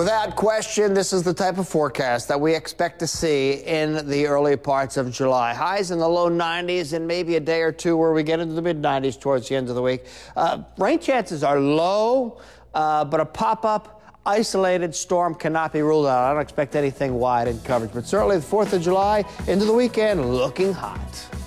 Without question, this is the type of forecast that we expect to see in the early parts of July. Highs in the low 90s and maybe a day or two where we get into the mid 90s towards the end of the week. Uh, rain chances are low, uh, but a pop up isolated storm cannot be ruled out. I don't expect anything wide in coverage, but certainly the 4th of July into the weekend looking hot.